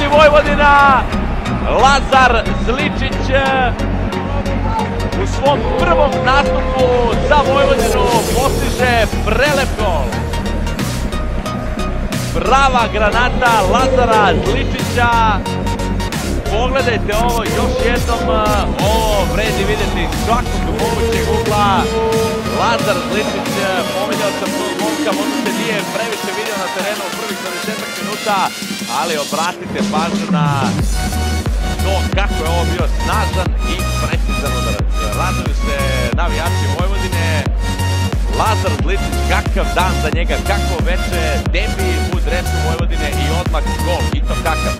1-0 vodi Vojvodina. Lazar Zličić u svom prvom nastupu za Vojvodinu postiže prelep gol. Prava granata Lazara Zličića. Pogledajte ovo još jednom, ovo vredi vidjeti svakog mogućeg ugla. Lazar Zličić, pominjao sam tu momka, možda se nije previše vidio na terenu u prvih 20 minuta, ali obratite pažnju na to kako je ovo bio snažan i precizan udarac. Raduju se navijači Vojvodine, Lazar Zličić, kakav dan za njega, kako veče, debi u dresu Vojvodine i odmah gol, i to kakav.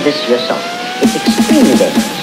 This yourself. It's extremely dangerous.